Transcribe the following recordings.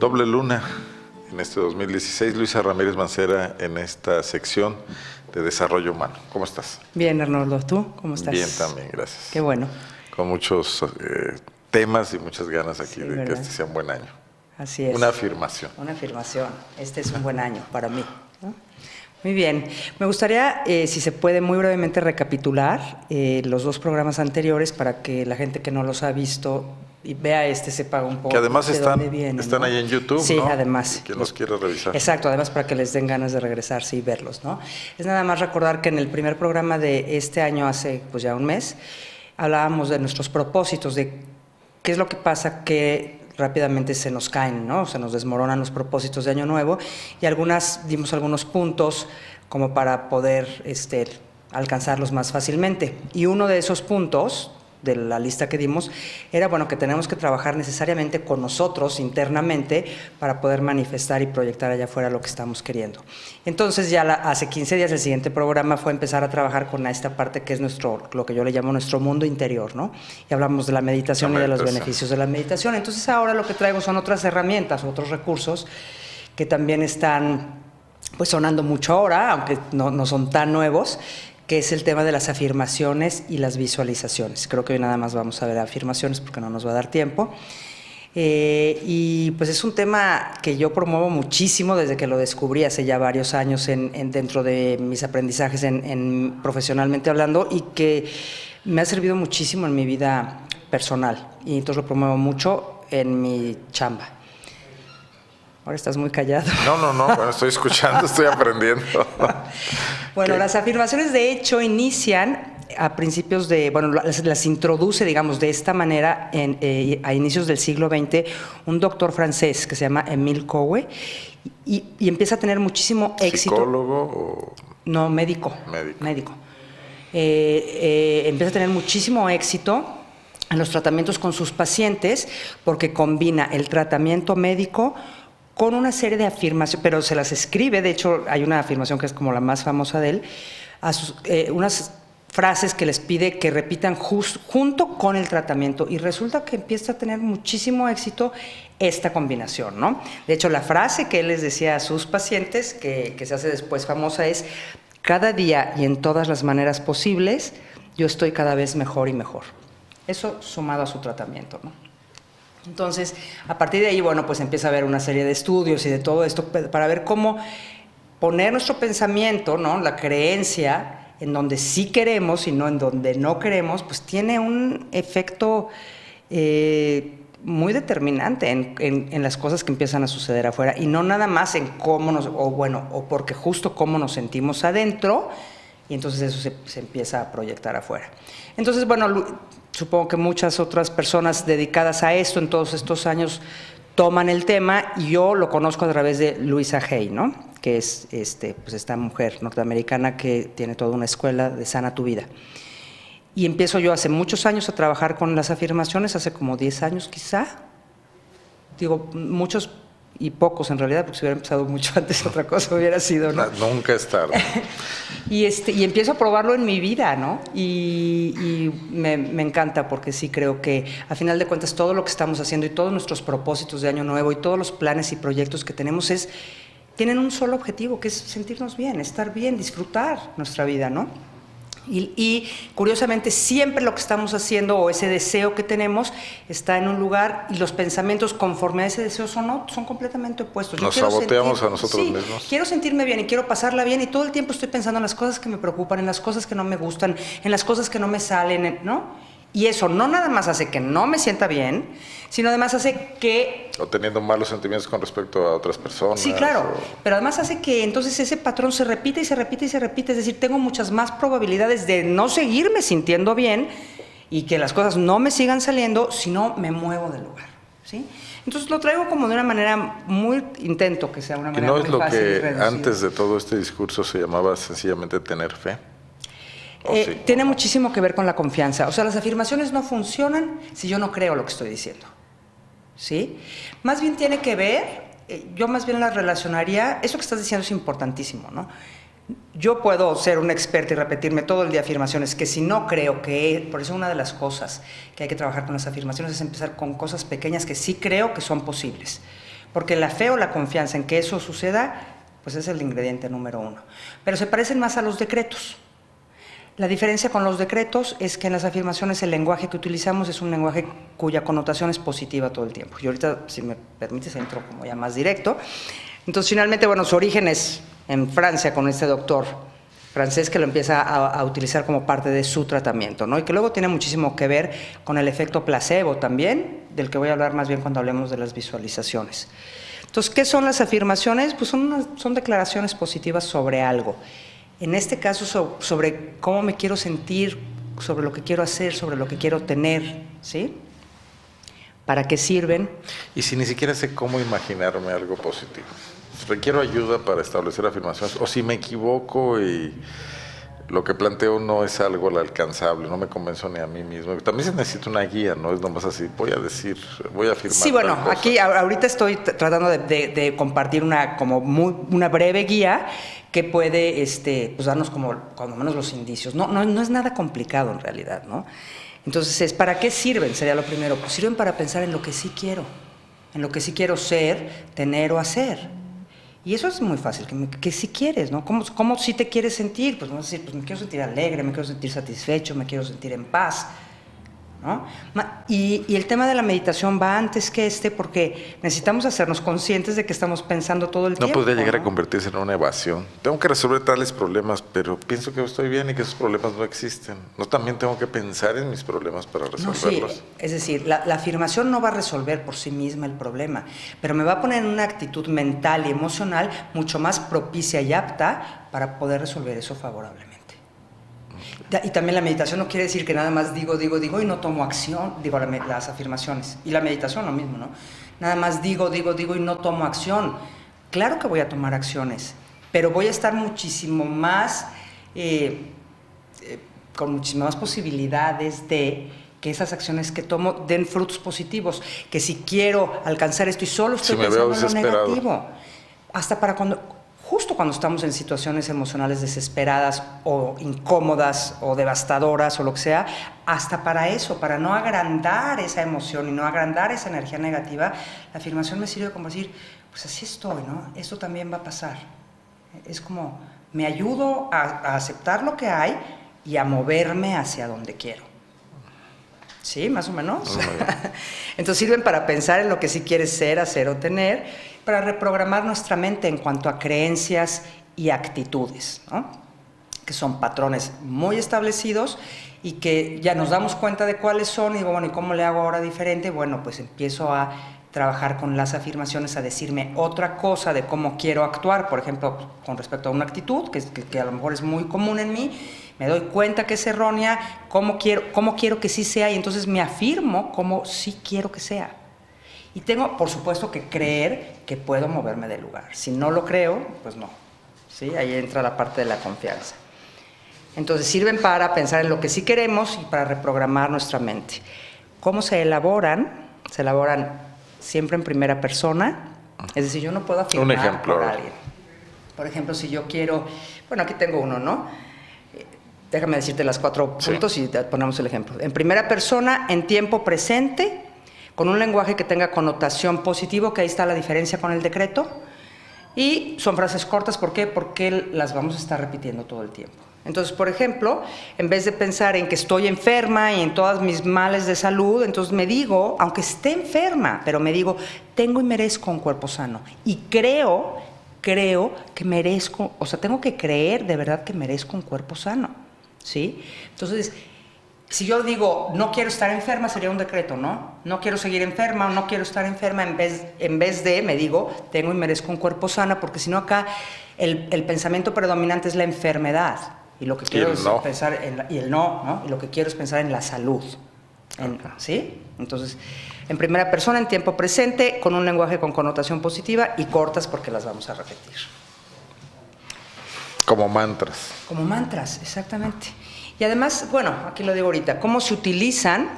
Doble luna en este 2016. Luisa Ramírez Mancera en esta sección de desarrollo humano. ¿Cómo estás? Bien, Arnoldo. ¿Tú cómo estás? Bien, también, gracias. Qué bueno. Con muchos eh, temas y muchas ganas aquí de que este sea un buen año. Así es. Una afirmación. Una afirmación. Este es un buen año para mí. Muy bien. Me gustaría, eh, si se puede, muy brevemente recapitular eh, los dos programas anteriores para que la gente que no los ha visto y vea este sepa un poco. Que además están, están ahí en YouTube. Sí, además. Quien los quiera revisar. Exacto, además para que les den ganas de regresarse y verlos, ¿no? Es nada más recordar que en el primer programa de este año, hace pues ya un mes, hablábamos de nuestros propósitos, de qué es lo que pasa que rápidamente se nos caen, ¿no? Se nos desmoronan los propósitos de año nuevo y algunas dimos algunos puntos como para poder este, alcanzarlos más fácilmente. Y uno de esos puntos de la lista que dimos, era bueno que tenemos que trabajar necesariamente con nosotros internamente para poder manifestar y proyectar allá afuera lo que estamos queriendo. Entonces ya hace 15 días el siguiente programa fue empezar a trabajar con esta parte que es nuestro, lo que yo le llamo nuestro mundo interior, ¿no? Y hablamos de la meditación, y de los beneficios de la meditación. Entonces ahora lo que traigo son otras herramientas, otros recursos que también están pues sonando mucho ahora, aunque no, no son tan nuevos, que es el tema de las afirmaciones y las visualizaciones. Creo que hoy nada más vamos a ver afirmaciones porque no nos va a dar tiempo. Eh, y pues es un tema que yo promuevo muchísimo desde que lo descubrí hace ya varios años en, dentro de mis aprendizajes en, profesionalmente hablando y que me ha servido muchísimo en mi vida personal. Y entonces lo promuevo mucho en mi chamba. Ahora estás muy callado. No, no, no, bueno, estoy escuchando, estoy aprendiendo. bueno, las afirmaciones de hecho inician a principios de, bueno, las, introduce, digamos, de esta manera en, eh, a inicios del siglo XX un doctor francés que se llama Emile Coué y, empieza a tener muchísimo éxito. ¿Psicólogo o...? No, médico. Médico. médico. Eh, eh, empieza a tener muchísimo éxito en los tratamientos con sus pacientes porque combina el tratamiento médico con una serie de afirmaciones, pero se las escribe, de hecho hay una afirmación que es como la más famosa de él, eh, unas frases que les pide que repitan junto con el tratamiento y resulta que empieza a tener muchísimo éxito esta combinación, ¿no? De hecho, la frase que él les decía a sus pacientes, que, que se hace después famosa, es, cada día y en todas las maneras posibles, yo estoy cada vez mejor y mejor. Eso sumado a su tratamiento, ¿no? Entonces, a partir de ahí, bueno, pues empieza a haber una serie de estudios y de todo esto para ver cómo poner nuestro pensamiento, ¿no? La creencia en donde sí queremos y no en donde no queremos, pues tiene un efecto eh, muy determinante en, las cosas que empiezan a suceder afuera y no nada más en cómo nos, o bueno, o porque justo cómo nos sentimos adentro y entonces eso se, se empieza a proyectar afuera. Entonces, bueno, supongo que muchas otras personas dedicadas a esto en todos estos años toman el tema y yo lo conozco a través de Luisa Hay, ¿no? que es este, pues esta mujer norteamericana que tiene toda una escuela de sana tu vida. Y empiezo yo hace muchos años a trabajar con las afirmaciones, hace como 10 años quizá. Digo, muchos y pocos en realidad, porque si hubiera empezado mucho antes otra cosa hubiera sido, ¿no? Nunca es tarde. y, este, y empiezo a probarlo en mi vida, ¿no? Y, me, me, encanta porque sí creo que a final de cuentas todo lo que estamos haciendo y todos nuestros propósitos de año nuevo y todos los planes y proyectos que tenemos es, tienen un solo objetivo, que es sentirnos bien, estar bien, disfrutar nuestra vida, ¿no? Y, curiosamente siempre lo que estamos haciendo o ese deseo que tenemos está en un lugar y los pensamientos conforme a ese deseo son, son completamente opuestos. Nos saboteamos a nosotros sí, mismos. Quiero sentirme bien y quiero pasarla bien y todo el tiempo estoy pensando en las cosas que me preocupan, en las cosas que no me gustan, en las cosas que no me salen, ¿no? Y eso no nada más hace que no me sienta bien, sino además hace que... O teniendo malos sentimientos con respecto a otras personas. Sí, claro, pero además hace que entonces ese patrón se repite y se repite y se repite, es decir, tengo muchas más probabilidades de no seguirme sintiendo bien y que las cosas no me sigan saliendo si no me muevo del lugar. ¿sí? Entonces lo traigo como de una manera muy intento que sea una manera no es lo que antes de todo este discurso se llamaba sencillamente tener fe. Oh, eh, tiene muchísimo que ver con la confianza. O sea, las afirmaciones no funcionan si yo no creo lo que estoy diciendo. ¿Sí? Más bien tiene que ver, eh, yo más bien la relacionaría, eso que estás diciendo es importantísimo, ¿no? Yo puedo ser un experto y repetirme todo el día afirmaciones que si no creo que, por eso una de las cosas que hay que trabajar con las afirmaciones es empezar con cosas pequeñas que sí creo que son posibles. Porque la fe o la confianza en que eso suceda, pues es el ingrediente número uno. Pero se parecen más a los decretos. La diferencia con los decretos es que en las afirmaciones el lenguaje que utilizamos es un lenguaje cuya connotación es positiva todo el tiempo. Y ahorita, si me permites, entro como ya más directo. Entonces, finalmente, bueno, su origen es en Francia con este doctor francés que lo empieza a, utilizar como parte de su tratamiento, ¿no? Y que luego tiene muchísimo que ver con el efecto placebo también, del que voy a hablar más bien cuando hablemos de las visualizaciones. Entonces, ¿qué son las afirmaciones? Pues son, son declaraciones positivas sobre algo. En este caso, sobre cómo me quiero sentir, sobre lo que quiero hacer, sobre lo que quiero tener, ¿sí? ¿Para qué sirven? Y si ni siquiera sé cómo imaginarme algo positivo. Requiero ayuda para establecer afirmaciones. O si me equivoco y lo que planteo no es algo alcanzable, no me convenzo ni a mí mismo. También se necesita una guía, no es nomás así, voy a decir, voy a afirmar. Sí, bueno, aquí ahorita estoy tratando de, compartir una, como muy, una breve guía que puede este, pues darnos como cuando menos los indicios. No, no, no es nada complicado en realidad, ¿no? Entonces, es, ¿para qué sirven? Sería lo primero. Pues sirven para pensar en lo que sí quiero, en lo que sí quiero ser, tener o hacer. Y eso es muy fácil, que, si quieres, ¿no? ¿Cómo, ¿Cómo si te quieres sentir? Pues vamos a decir, pues me quiero sentir alegre, me quiero sentir satisfecho, me quiero sentir en paz. Y, el tema de la meditación va antes que este porque necesitamos hacernos conscientes de que estamos pensando todo el tiempo. No podría llegar a convertirse en una evasión. Tengo que resolver tales problemas, pero pienso que estoy bien y que esos problemas no existen. No también tengo que pensar en mis problemas para resolverlos. Es decir, la, la afirmación no va a resolver por sí misma el problema, pero me va a poner en una actitud mental y emocional mucho más propicia y apta para poder resolver eso favorablemente. Y también la meditación no quiere decir que nada más digo, digo, digo y no tomo acción, digo las afirmaciones. Y la meditación lo mismo, ¿no? Nada más digo, digo, digo y no tomo acción. Claro que voy a tomar acciones, pero voy a estar muchísimo más, eh, eh, con muchísimas más posibilidades de que esas acciones que tomo den frutos positivos, que si quiero alcanzar esto y solo estoy pensando en lo negativo, hasta para cuando justo cuando estamos en situaciones emocionales desesperadas o incómodas o devastadoras o lo que sea, hasta para eso, para no agrandar esa emoción y no agrandar esa energía negativa, la afirmación me sirve como decir, pues así estoy, ¿no? Esto también va a pasar. Es como, me ayudo a, aceptar lo que hay y a moverme hacia donde quiero. ¿Sí? Más o menos. Entonces sirven para pensar en lo que sí quieres ser, hacer o tener para reprogramar nuestra mente en cuanto a creencias y actitudes, que son patrones muy establecidos y que ya nos damos cuenta de cuáles son y digo, bueno, ¿y cómo le hago ahora diferente? Bueno, pues empiezo a trabajar con las afirmaciones, a decirme otra cosa de cómo quiero actuar, por ejemplo, con respecto a una actitud, que, que, a lo mejor es muy común en mí, me doy cuenta que es errónea, cómo quiero, cómo quiero que sí sea, y entonces me afirmo como sí quiero que sea. Y tengo, por supuesto, que creer que puedo moverme del lugar. Si no lo creo, pues no. ¿Sí? Ahí entra la parte de la confianza. Entonces sirven para pensar en lo que sí queremos y para reprogramar nuestra mente. ¿Cómo se elaboran? Se elaboran siempre en primera persona. Es decir, yo no puedo afirmar Un ejemplo. por alguien. Por ejemplo, si yo quiero, bueno, aquí tengo uno, ¿no? Déjame decirte las cuatro puntos y ponemos el ejemplo. En primera persona, en tiempo presente, con un lenguaje que tenga connotación positivo, que ahí está la diferencia con el decreto. Y son frases cortas, ¿por qué? Porque las vamos a estar repitiendo todo el tiempo. Entonces, por ejemplo, en vez de pensar en que estoy enferma y en todas mis males de salud, entonces me digo, aunque esté enferma, pero me digo, tengo y merezco un cuerpo sano. Y creo, creo que merezco, o sea, tengo que creer de verdad que merezco un cuerpo sano. ¿Sí? Entonces, si yo digo, no quiero estar enferma, sería un decreto, ¿no? No quiero seguir enferma o no quiero estar enferma, en vez, en vez de, me digo, tengo y merezco un cuerpo sano, porque si no acá el, pensamiento predominante es la enfermedad. Y lo que quiero es pensar en y el no, ¿no? Y lo que quiero es pensar en la salud. ¿Sí? Entonces, en primera persona, en tiempo presente, con un lenguaje con connotación positiva y cortas porque las vamos a repetir. Como mantras. Como mantras, exactamente. Y además, bueno, aquí lo digo ahorita, ¿cómo se utilizan?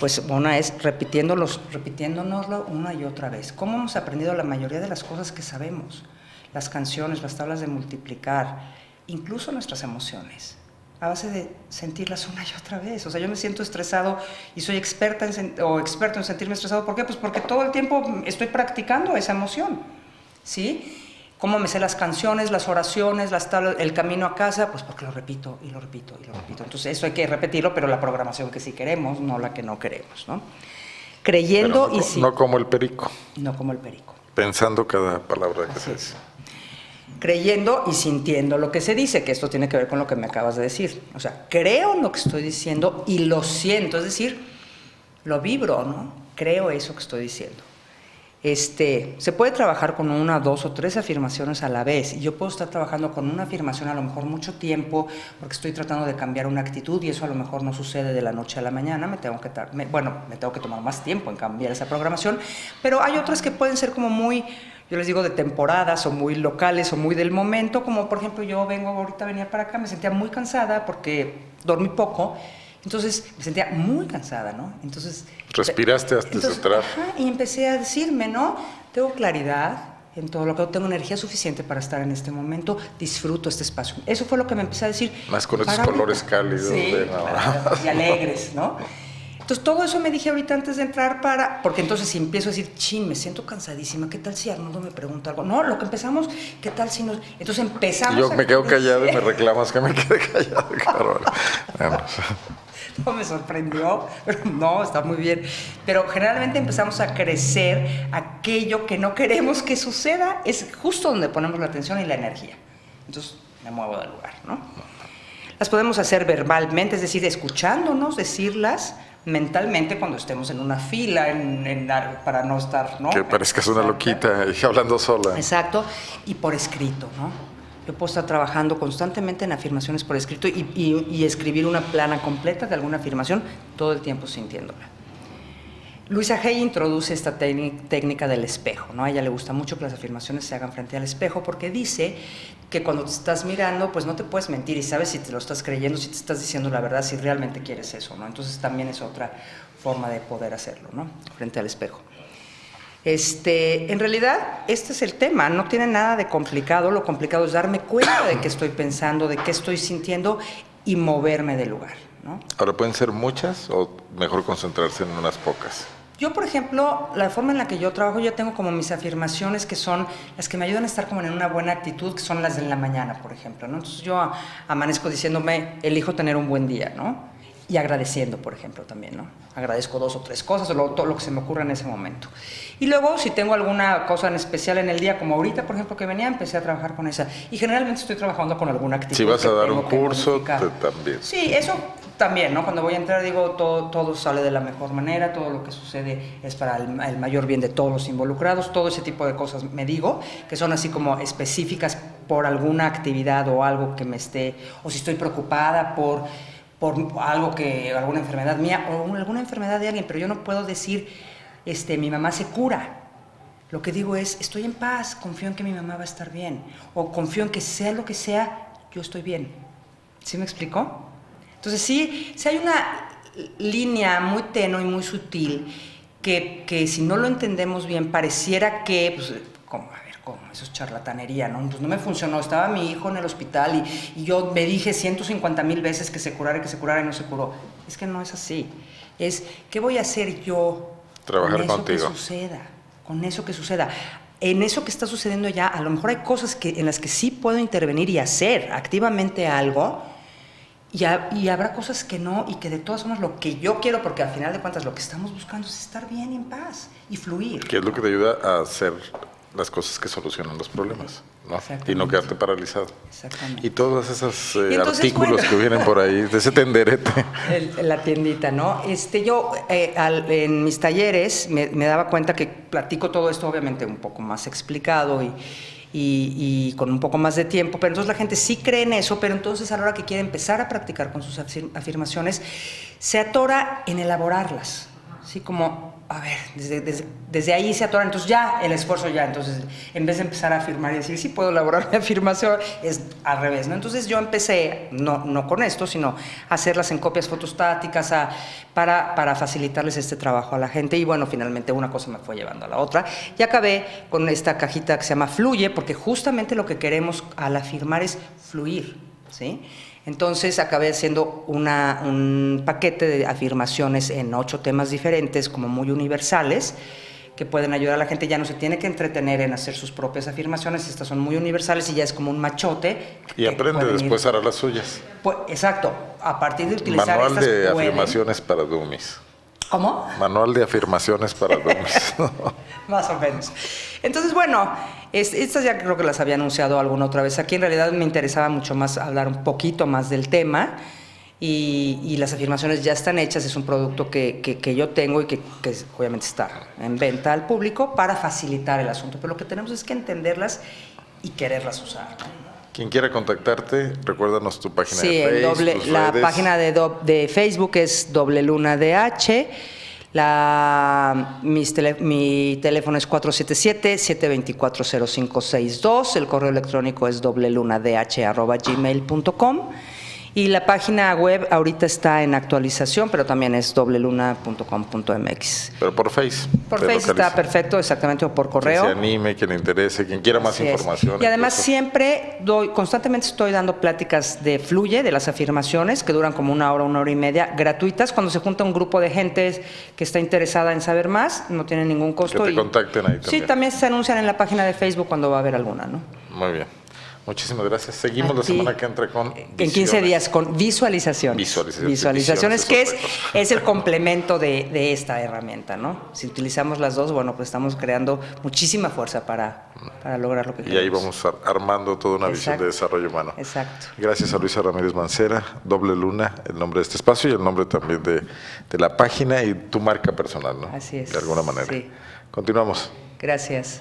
Pues una es repitiéndolos, repitiéndonoslo una y otra vez. ¿Cómo hemos aprendido la mayoría de las cosas que sabemos? Las canciones, las tablas de multiplicar, incluso nuestras emociones. a base de sentirlas una y otra vez. O sea, yo me siento estresado y soy experta en, o experto en sentirme estresado. ¿Por qué? Pues porque todo el tiempo estoy practicando esa emoción. ¿Sí? ¿Cómo me sé las canciones, las oraciones, las el camino a casa? Pues porque lo repito y lo repito y lo repito. Entonces eso hay que repetirlo, pero la programación que sí queremos, no la que no queremos, ¿no? Creyendo no, y sí. No como el perico. No como el perico. Pensando cada palabra que se dice creyendo y sintiendo lo que se dice, que esto tiene que ver con lo que me acabas de decir. O sea, creo lo que estoy diciendo y lo siento, es decir, lo vibro, ¿no? Creo eso que estoy diciendo. Este, se puede trabajar con una, dos o tres afirmaciones a la vez. Y yo puedo estar trabajando con una afirmación a lo mejor mucho tiempo porque estoy tratando de cambiar una actitud y eso a lo mejor no sucede de la noche a la mañana. Me tengo que, bueno, me tengo que tomar más tiempo en cambiar esa programación. Pero hay otras que pueden ser como muy yo les digo de temporadas o muy locales o muy del momento, como por ejemplo yo vengo ahorita venía para acá, me sentía muy cansada porque dormí poco, entonces me sentía muy cansada, ¿no? Entonces respiraste hasta entonces, entrar. y empecé a decirme, ¿no? Tengo claridad, en todo lo que tengo energía suficiente para estar en este momento, disfruto este espacio. Eso fue lo que me empecé a decir. Más con esos colores cálidos y alegres, ¿no? Entonces, todo eso me dije ahorita antes de entrar para, porque entonces si empiezo a decir, chin, me siento cansadísima, ¿qué tal si Arnoldo me pregunta algo? No, lo que empezamos, ¿qué tal si nos...? Entonces empezamos... Yo me quedo callado y me reclamas que me quede callado, claro. no me sorprendió, pero no, está muy bien. Pero generalmente empezamos a crecer aquello que no queremos que suceda, es justo donde ponemos la atención y la energía. Entonces me muevo del lugar, ¿no? Las podemos hacer verbalmente, es decir, escuchándonos, decirlas, mentalmente cuando estemos en una fila en, para no estar, ¿no? Que parezcas una loquita y hablando sola. Exacto, y por escrito, ¿no? Yo puedo estar trabajando constantemente en afirmaciones por escrito y, y escribir una plana completa de alguna afirmación todo el tiempo sintiéndola. Luisa Hay introduce esta técnica del espejo, ¿no? A ella le gusta mucho que las afirmaciones se hagan frente al espejo porque dice que cuando te estás mirando, pues no te puedes mentir y sabes si te lo estás creyendo, si te estás diciendo la verdad, si realmente quieres eso, ¿no? Entonces también es otra forma de poder hacerlo, ¿no? Frente al espejo. Este, en realidad, este es el tema, no tiene nada de complicado, lo complicado es darme cuenta de qué estoy pensando, de qué estoy sintiendo y moverme del lugar. ¿no? Ahora, ¿pueden ser muchas o mejor concentrarse en unas pocas? Yo, por ejemplo, la forma en la que yo trabajo, yo tengo como mis afirmaciones que son las que me ayudan a estar como en una buena actitud, que son las de la mañana, por ejemplo, ¿no? Entonces yo amanezco diciéndome, elijo tener un buen día, ¿no? Y agradeciendo, por ejemplo, también, ¿no? Agradezco dos o tres cosas, o todo lo que se me ocurra en ese momento. Y luego, si tengo alguna cosa en especial en el día, como ahorita, por ejemplo, que venía, empecé a trabajar con esa. Y generalmente estoy trabajando con alguna actitud. Si vas a dar un curso, también. Sí, eso también, ¿no? Cuando voy a entrar digo, todo, todo sale de la mejor manera, todo lo que sucede es para el, mayor bien de todos los involucrados, todo ese tipo de cosas me digo, que son así como específicas por alguna actividad o algo que me esté, o si estoy preocupada por, por algo que, alguna enfermedad mía o alguna enfermedad de alguien, pero yo no puedo decir, este, mi mamá se cura. Lo que digo es, estoy en paz, confío en que mi mamá va a estar bien, o confío en que sea lo que sea, yo estoy bien. ¿Sí me explicó? Entonces sí, sí hay una línea muy tenue y muy sutil que, que, si no lo entendemos bien pareciera que, pues, como, a ver, ¿cómo? Eso es charlatanería, ¿no? Pues no me funcionó, estaba mi hijo en el hospital y, y yo me dije 150 mil veces que se curara que se curara y no se curó. Es que no es así. Es, ¿qué voy a hacer yo Trabajar con eso contigo. que suceda? Con eso que suceda en eso que está sucediendo ya, a lo mejor hay cosas que, en las que sí puedo intervenir y hacer activamente algo, y, habrá cosas que no, y que de todas formas lo que yo quiero, porque al final de cuentas lo que estamos buscando es estar bien y en paz y fluir. Que es lo que te ayuda a hacer las cosas que solucionan los problemas, ¿no? Y no quedarte paralizado. Exactamente. Y todos esos eh, artículos que vienen por ahí, de ese tenderete. la tiendita, ¿no? Este, yo eh, en mis talleres me, me daba cuenta que platico todo esto obviamente un poco más explicado y y, con un poco más de tiempo, pero entonces la gente sí cree en eso, pero entonces a la hora que quiere empezar a practicar con sus afirmaciones, se atora en elaborarlas, así como a ver, desde, desde, ahí se atoran, entonces ya el esfuerzo ya, entonces en vez de empezar a afirmar y decir, sí puedo elaborar mi afirmación, es al revés, ¿no? Entonces yo empecé, no, no con esto, sino hacerlas en copias fotostáticas a, para, para facilitarles este trabajo a la gente y bueno, finalmente una cosa me fue llevando a la otra y acabé con esta cajita que se llama Fluye, porque justamente lo que queremos al afirmar es fluir, ¿sí? Entonces acabé haciendo una, un paquete de afirmaciones en ocho temas diferentes, como muy universales, que pueden ayudar a la gente. Ya no se tiene que entretener en hacer sus propias afirmaciones, estas son muy universales y ya es como un machote. Y aprende pueden ir- después a las suyas. Pues, exacto, a partir de utilizar Manual estas de pueden- afirmaciones para dummies. ¿Cómo? Manual de afirmaciones para dummies. Más o menos. Entonces, bueno, es- estas ya creo que las había anunciado alguna otra vez. Aquí en realidad me interesaba mucho más hablar un poquito más del tema y, y las afirmaciones ya están hechas. Es un producto que, que- que yo tengo y que, que obviamente está en venta al público para facilitar el asunto. Pero lo que tenemos es que entenderlas y quererlas usar. Quien quiera contactarte, recuérdanos tu página Sí, de el Facebook, doble, tus la redes. página de, do- de Facebook es doble luna DH. La, mis tele- mi teléfono es 477-724-0562. El correo electrónico es doblelunadh.gmail.com. Y la página web ahorita está en actualización, pero también es dobleluna.com.mx. Pero por Face. Por Facebook está perfecto, exactamente, o por correo. Quien se anime, quien le interese, quien quiera más Así es. información. Y además siempre doy, constantemente estoy dando pláticas de Fluye, de las afirmaciones, que duran como una hora, una hora y media, gratuitas, cuando se junta un grupo de gente que está interesada en saber más, no tiene ningún costo. te y- contacten ahí Sí, también. también se anuncian en la página de Facebook cuando va a haber alguna, ¿no? Muy bien. Muchísimas gracias. Seguimos la semana que entra con. En 15 visiones. días con visualizaciones. Visualizaciones. Visualizaciones, que es, Visiones es el complemento de, de esta herramienta, ¿no? Si utilizamos las dos, bueno, pues estamos creando muchísima fuerza para, para lograr lo que Y ahí queremos. vamos ar- armando toda una visión de desarrollo humano. Exacto. Gracias a Luisa Ramírez Mancera, Doble Luna, el nombre de este espacio y el nombre también de, de la página y tu marca personal, ¿no? Así es, De alguna manera. sí. Continuamos. Gracias.